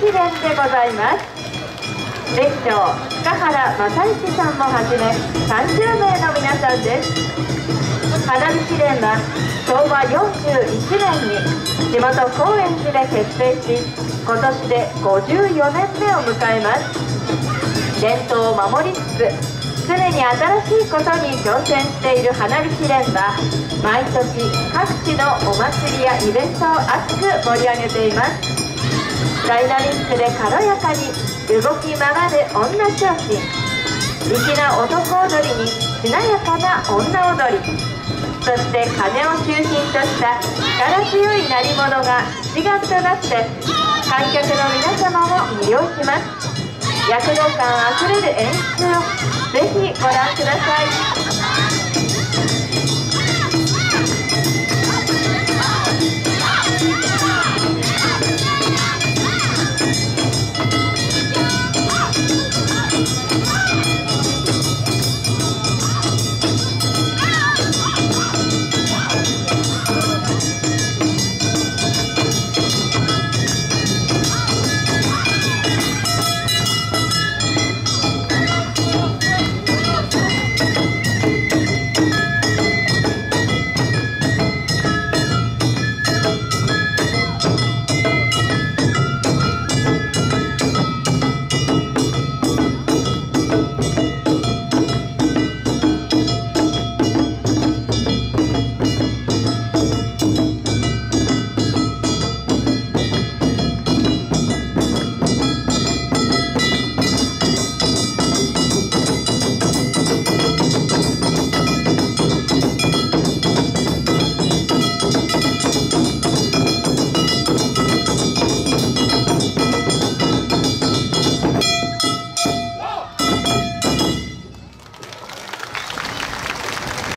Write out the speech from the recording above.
試練でございます。列長塚原正幸さんもはじめ30名の皆さんです。花火試練は昭和41年に地元高円寺で結成し今年で54年目を迎えます。伝統を守りつつ常に新しいことに挑戦している花火試練は毎年各地のお祭りやイベントを熱く盛り上げています。ダイナミックで軽やかに動き回る女昇進粋な男踊りにしなやかな女踊り。そして鐘を中心とした力強い鳴り物が一丸となって観客の皆様を魅了します。躍動感あふれる演出をぜひご覧ください。